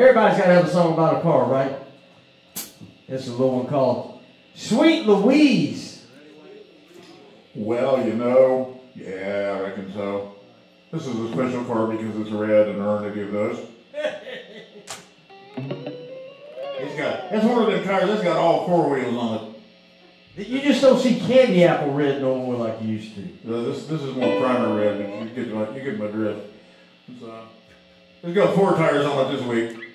Everybody's got to have a song about a car, right? It's a little one called Sweet Louise. Well, you know, yeah, I reckon so. This is a special car because it's red and earned to give those. It's got, it's one of them cars that's got all four wheels on it. You just don't see candy apple red no more like you used to. Uh, this this is more primer red, but you get my you get my drift. So, uh, it's got four tires on it this week.